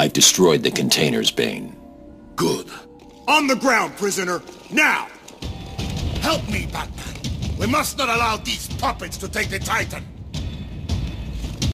I've destroyed the containers, Bane. Good. On the ground, prisoner! Now! Help me, Batman! We must not allow these puppets to take the Titan!